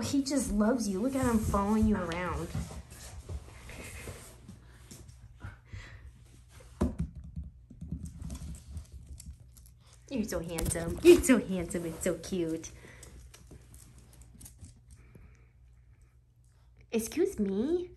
He just loves you. Look at him following you around. You're so handsome. You're so handsome and so cute. Excuse me?